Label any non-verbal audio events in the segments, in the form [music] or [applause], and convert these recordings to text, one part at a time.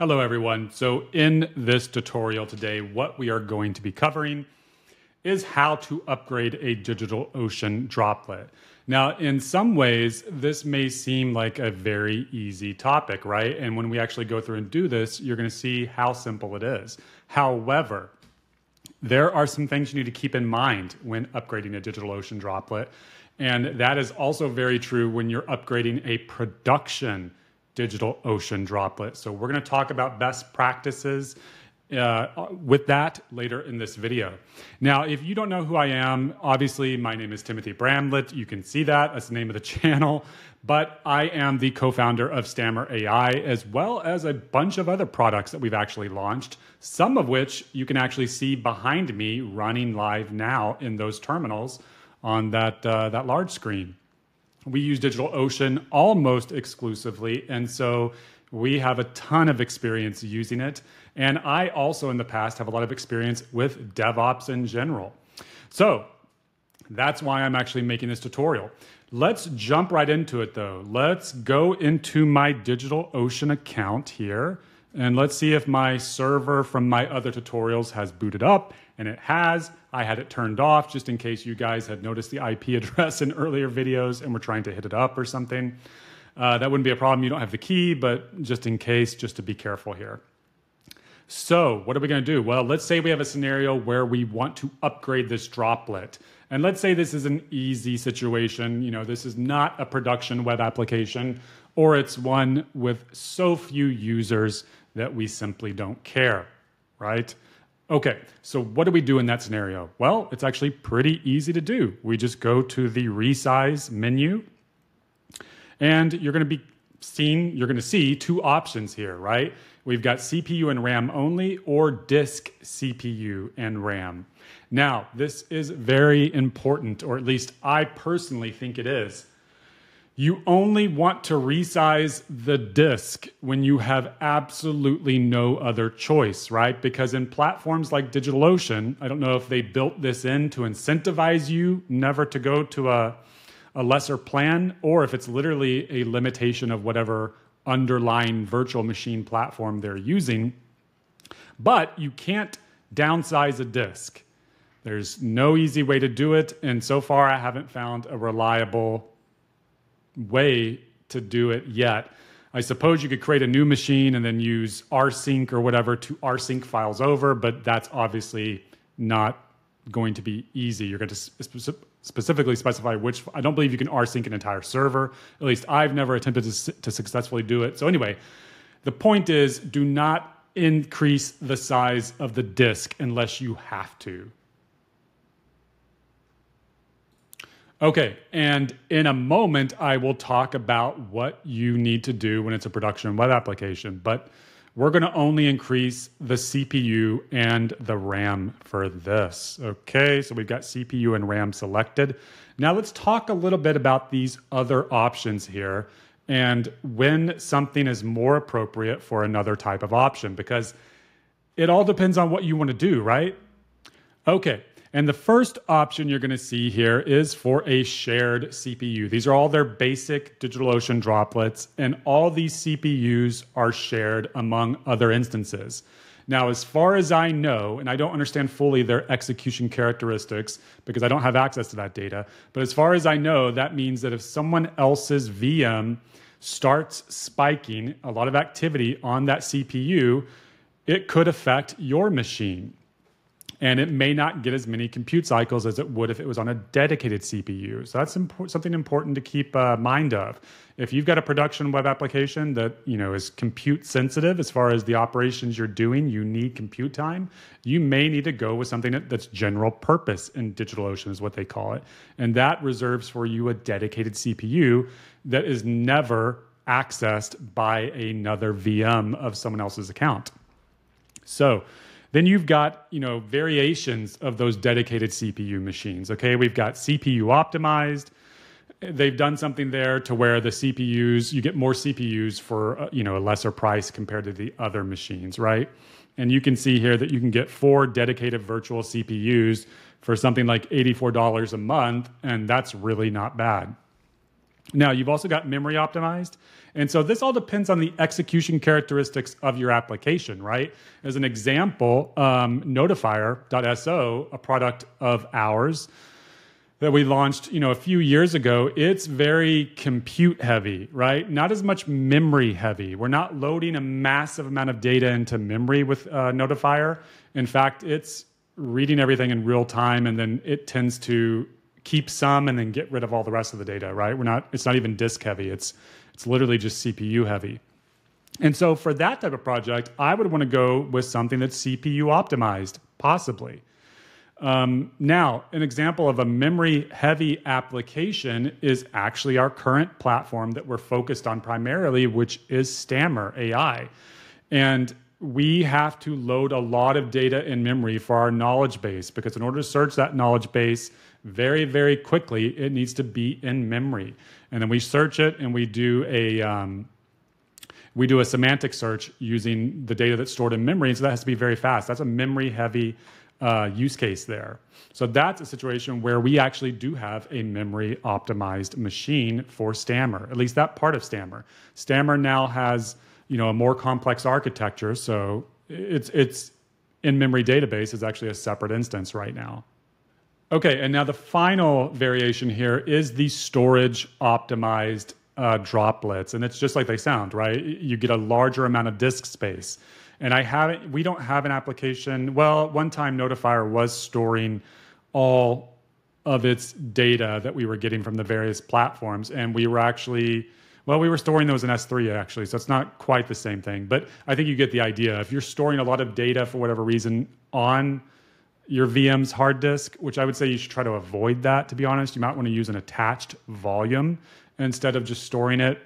Hello everyone. So in this tutorial today, what we are going to be covering is how to upgrade a DigitalOcean droplet. Now, in some ways, this may seem like a very easy topic, right? And when we actually go through and do this, you're gonna see how simple it is. However, there are some things you need to keep in mind when upgrading a DigitalOcean droplet. And that is also very true when you're upgrading a production DigitalOcean droplet. So we're going to talk about best practices uh, with that later in this video. Now, if you don't know who I am, obviously my name is Timothy Bramlett. You can see that. That's the name of the [laughs] channel. But I am the co founder of Stammer AI, as well as a bunch of other products that we've actually launched, some of which you can actually see behind me running live now in those terminals on that, uh, that large screen we use DigitalOcean almost exclusively. And so we have a ton of experience using it. And I also, in the past, have a lot of experience with DevOps in general. So that's why I'm actually making this tutorial. Let's jump right into it though. Let's go into my DigitalOcean account here. And let's see if my server from my other tutorials has booted up and it has. I had it turned off just in case you guys had noticed the IP [laughs] address in earlier videos and were trying to hit it up or something. Uh, that wouldn't be a problem. You don't have the key, but just in case, just to be careful here. So, what are we going to do? Well, let's say we have a scenario where we want to upgrade this droplet. And let's say this is an easy situation. You know, this is not a production web application, or it's one with so few users that we simply don't care, right? Okay, so what do we do in that scenario? Well, it's actually pretty easy to do. We just go to the resize menu and you're going to be seeing, you're going to see two options here, right? We've got CPU and RAM only or disk CPU and RAM. Now, this is very important, or at least I personally think it is you only want to resize the disk when you have absolutely no other choice, right? Because in platforms like DigitalOcean, I don't know if they built this in to incentivize you never to go to a, a lesser plan, or if it's literally a limitation of whatever underlying virtual machine platform they're using. But you can't downsize a disk. There's no easy way to do it. And so far, I haven't found a reliable way to do it yet. I suppose you could create a new machine and then use rsync or whatever to rsync files over, but that's obviously not going to be easy. You're going to spe- specifically specify which. I don't believe you can rsync an entire server. At least I've never attempted to, to successfully do it. So anyway, the point is, do not increase the size of the disk unless you have to. Okay, and in a moment, I will talk about what you need to do when it's a production web application. But we're going to only increase the CPU and the RAM for this. Okay, so we've got CPU and RAM selected. Now let's talk a little bit about these other options here and when something is more appropriate for another type of option because it all depends on what you want to do, right? Okay, and the first option you're going to see here is for a shared CPU. These are all their basic DigitalOcean droplets, and all these CPUs are shared among other instances. Now, as far as I know, and I don't understand fully their execution characteristics because I don't have access to that data, but as far as I know, that means that if someone else's VM starts spiking a lot of activity on that CPU, it could affect your machine and it may not get as many compute cycles as it would if it was on a dedicated CPU. So that's something important to keep uh, mind of. If you've got a production web application that you know is compute sensitive as far as the operations you're doing, you need compute time. You may need to go with something that, that's general purpose in DigitalOcean is what they call it, and that reserves for you a dedicated CPU that is never accessed by another VM of someone else's account. So then you've got, you know, variations of those dedicated CPU machines. Okay, we've got CPU optimized. They've done something there to where the CPUs, you get more CPUs for, uh, you know, a lesser price compared to the other machines, right? And you can see here that you can get four dedicated virtual CPUs for something like $84 a month, and that's really not bad. Now, you've also got memory optimized. And so this all depends on the execution characteristics of your application, right? As an example, um, Notifier.so, a product of ours that we launched, you know, a few years ago, it's very compute heavy, right? Not as much memory heavy. We're not loading a massive amount of data into memory with uh, Notifier. In fact, it's reading everything in real time and then it tends to keep some and then get rid of all the rest of the data, right? We're not it's not even disk heavy. It's it's literally just CPU heavy. And so for that type of project, I would want to go with something that's CPU optimized, possibly. Um, now, an example of a memory heavy application is actually our current platform that we're focused on primarily, which is Stammer AI. And we have to load a lot of data in memory for our knowledge base because in order to search that knowledge base very, very quickly, it needs to be in memory. And then we search it and we do a um, we do a semantic search using the data that's stored in memory. And so that has to be very fast. That's a memory heavy uh, use case there. So that's a situation where we actually do have a memory optimized machine for Stammer, at least that part of Stammer. Stammer now has you know a more complex architecture, so it's it's in memory database is actually a separate instance right now. Okay, and now the final variation here is the storage optimized uh, droplets, and it's just like they sound, right? You get a larger amount of disk space. And I haven't, we don't have an application. Well, one time Notifier was storing all of its data that we were getting from the various platforms, and we were actually well, we were storing those in S3 actually, so it's not quite the same thing. But I think you get the idea. If you're storing a lot of data for whatever reason on your VM's hard disk, which I would say you should try to avoid that, to be honest, you might want to use an attached volume instead of just storing it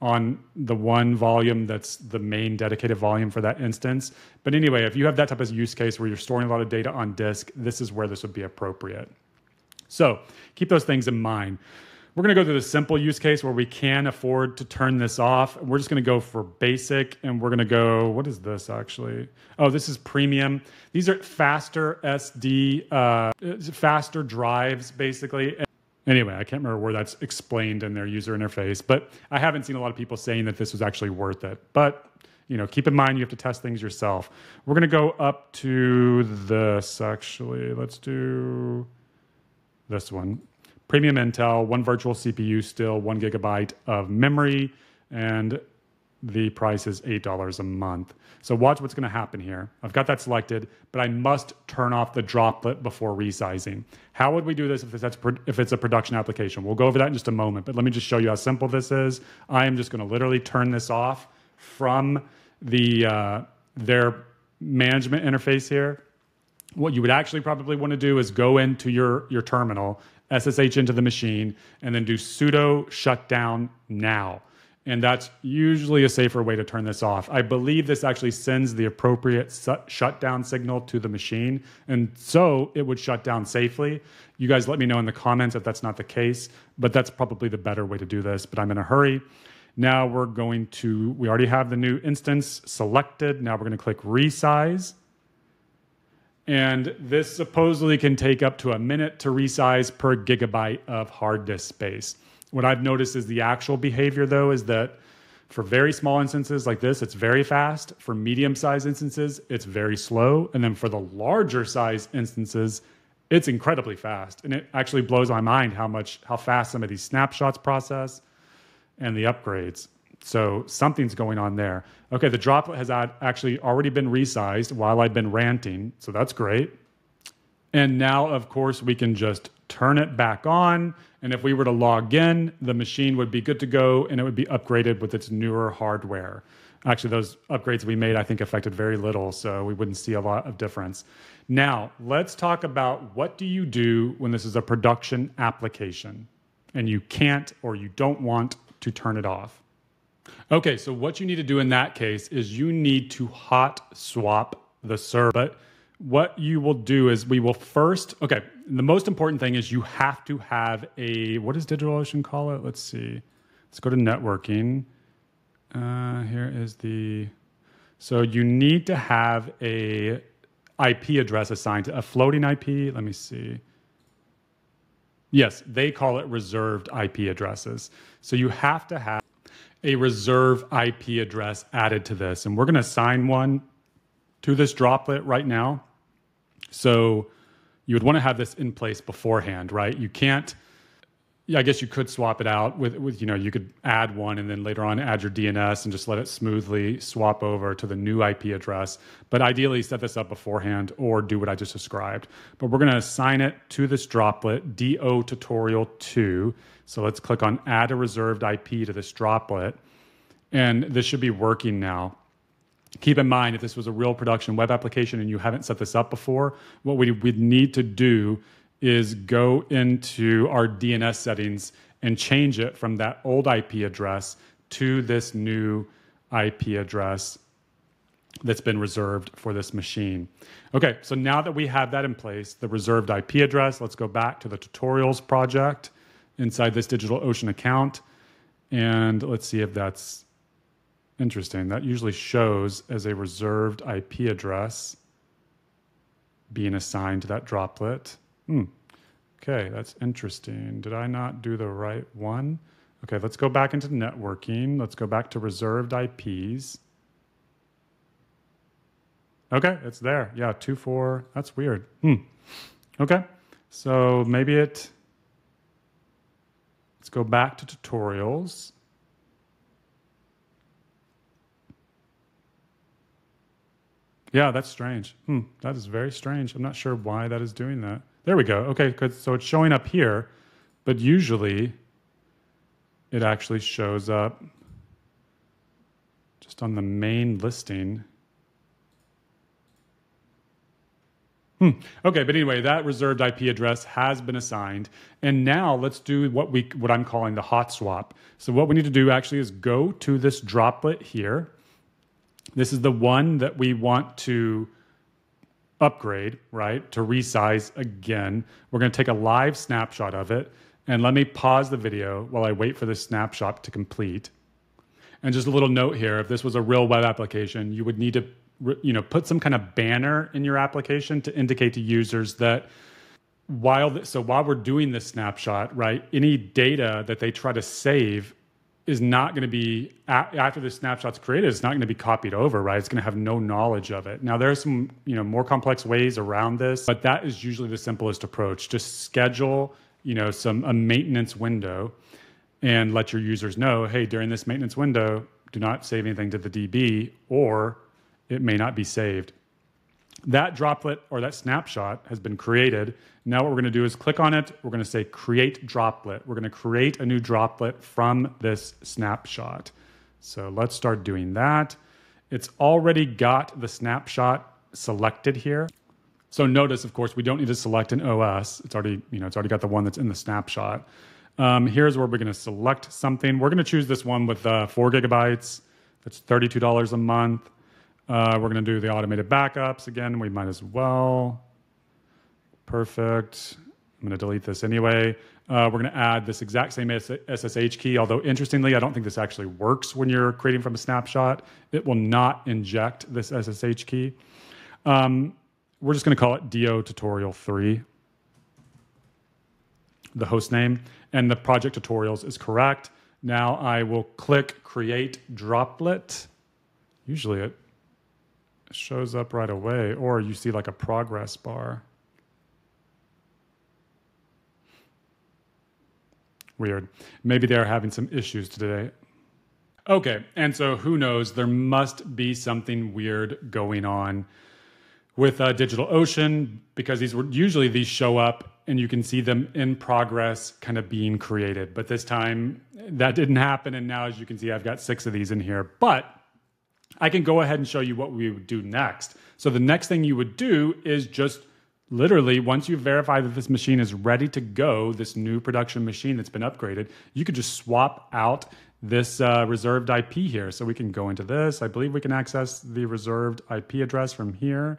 on the one volume that's the main dedicated volume for that instance. But anyway, if you have that type of use case where you're storing a lot of data on disk, this is where this would be appropriate. So keep those things in mind. We're going to go through the simple use case where we can afford to turn this off. We're just going to go for basic and we're going to go, what is this actually? Oh, this is premium. These are faster SD, uh, faster drives basically. Anyway, I can't remember where that's explained in their user interface, but I haven't seen a lot of people saying that this was actually worth it. But you know, keep in mind you have to test things yourself. We're going to go up to this actually. Let's do this one. Premium Intel, one virtual CPU still, one gigabyte of memory, and the price is $8 a month. So watch what's going to happen here. I've got that selected, but I must turn off the droplet before resizing. How would we do this if it's, a production application? We'll go over that in just a moment, but let me just show you how simple this is. I am just going to literally turn this off from the uh, their management interface here. What you would actually probably want to do is go into your, your terminal SSH into the machine, and then do sudo shutdown now. And that's usually a safer way to turn this off. I believe this actually sends the appropriate shutdown signal to the machine. And so it would shut down safely. You guys let me know in the comments if that's not the case, but that's probably the better way to do this. But I'm in a hurry. Now we're going to, we already have the new instance selected. Now we're going to click resize. And this supposedly can take up to a minute to resize per gigabyte of hard disk space. What I've noticed is the actual behavior, though, is that for very small instances like this, it's very fast. For medium sized instances, it's very slow. And then for the larger size instances, it's incredibly fast. And it actually blows my mind how much, how fast some of these snapshots process and the upgrades. So something's going on there. Okay, the droplet has actually already been resized while I've been ranting. So that's great. And now, of course, we can just turn it back on. And if we were to log in, the machine would be good to go and it would be upgraded with its newer hardware. Actually, those upgrades we made, I think, affected very little, so we wouldn't see a lot of difference. Now, let's talk about what do you do when this is a production application and you can't or you don't want to turn it off. Okay, so what you need to do in that case is you need to hot swap the server. But what you will do is we will first, okay, the most important thing is you have to have a, what does DigitalOcean call it? Let's see. Let's go to networking. Uh, here is the, so you need to have a IP address assigned to a floating IP. Let me see. Yes, they call it reserved IP addresses. So you have to have a reserve IP address added to this. And we're going to assign one to this droplet right now. So you would want to have this in place beforehand, right? You can't yeah, I guess you could swap it out with, with, you know, you could add one and then later on add your DNS and just let it smoothly swap over to the new IP address. But ideally, set this up beforehand or do what I just described. But we're going to assign it to this droplet, DO tutorial 2. So let's click on add a reserved IP to this droplet. And this should be working now. Keep in mind, if this was a real production web application and you haven't set this up before, what we would need to do is go into our DNS settings and change it from that old IP address to this new IP address that's been reserved for this machine. Okay, so now that we have that in place, the reserved IP address, let's go back to the tutorials project inside this DigitalOcean account. And let's see if that's interesting. That usually shows as a reserved IP address being assigned to that droplet. Hmm. Okay, that's interesting. Did I not do the right one? Okay, let's go back into networking. Let's go back to reserved IPs. Okay, it's there. Yeah, two four. That's weird. Hmm. Okay, so maybe it. Let's go back to tutorials. Yeah, that's strange. Hmm, that is very strange. I'm not sure why that is doing that. There we go. Okay, good. So it's showing up here, but usually it actually shows up just on the main listing. Hmm. Okay, but anyway, that reserved IP address has been assigned, and now let's do what we what I'm calling the hot swap. So what we need to do actually is go to this droplet here. This is the one that we want to upgrade, right, to resize again. We're going to take a live snapshot of it. And let me pause the video while I wait for this snapshot to complete. And just a little note here, if this was a real web application, you would need to you know, put some kind of banner in your application to indicate to users that while so while we're doing this snapshot, right, any data that they try to save is not going to be after the snapshot's created it's not going to be copied over right? It's going to have no knowledge of it. Now there are some you know more complex ways around this but that is usually the simplest approach. Just schedule you know some a maintenance window and let your users know hey during this maintenance window do not save anything to the db or it may not be saved that droplet or that snapshot has been created. Now, what we're going to do is click on it. We're going to say create droplet. We're going to create a new droplet from this snapshot. So let's start doing that. It's already got the snapshot selected here. So notice, of course, we don't need to select an OS. It's already, you know, it's already got the one that's in the snapshot. Um, here's where we're going to select something. We're going to choose this one with uh, four gigabytes. That's $32 a month. Uh, we're going to do the automated backups again. We might as well. Perfect. I'm going to delete this anyway. Uh, we're going to add this exact same SSH key, although interestingly, I don't think this actually works when you're creating from a snapshot. It will not inject this SSH key. Um, we're just going to call it DO tutorial 3, the host name, and the project tutorials is correct. Now I will click create droplet. Usually it shows up right away, or you see like a progress bar. Weird. Maybe they're having some issues today. Okay, and so who knows? There must be something weird going on with uh, DigitalOcean because these were usually these show up and you can see them in progress kind of being created. But this time that didn't happen. And now, as you can see, I've got six of these in here. But I can go ahead and show you what we would do next. So the next thing you would do is just literally once you verify that this machine is ready to go, this new production machine that's been upgraded, you could just swap out this uh, reserved IP here. So we can go into this. I believe we can access the reserved IP address from here.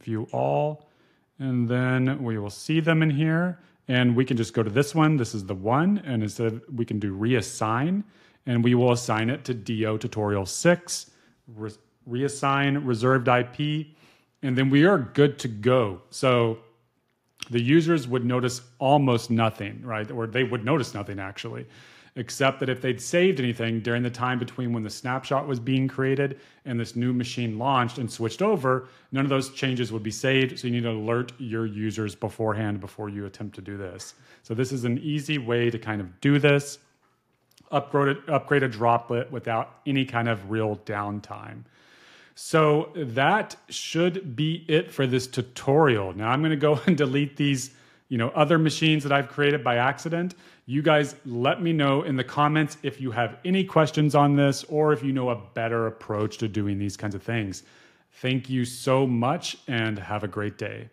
View all. And then we will see them in here. And we can just go to this one. This is the one. And instead, we can do reassign and we will assign it to DO tutorial 6, re- reassign reserved IP, and then we are good to go. So the users would notice almost nothing, right? Or they would notice nothing actually, except that if they'd saved anything during the time between when the snapshot was being created and this new machine launched and switched over, none of those changes would be saved. So you need to alert your users beforehand before you attempt to do this. So this is an easy way to kind of do this. Upgrade, upgrade a droplet without any kind of real downtime. So that should be it for this tutorial. Now I'm going to go [laughs] and delete these, you know, other machines that I've created by accident. You guys let me know in the comments if you have any questions on this or if you know a better approach to doing these kinds of things. Thank you so much and have a great day.